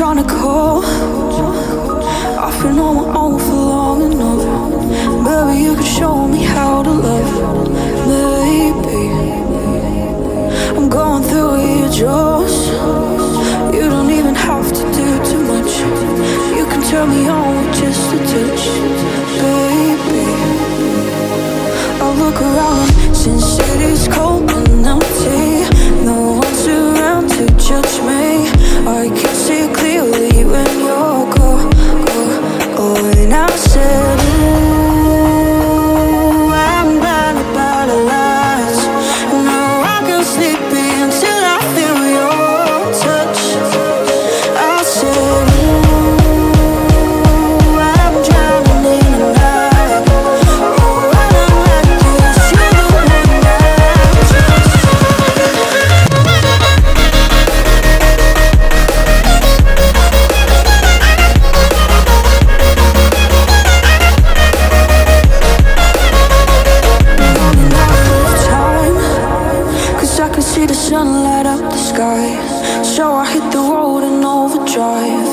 trying to call I've been on my own for long enough. Maybe you could show me how to love. Maybe I'm going through your joy now I hit the road in overdrive.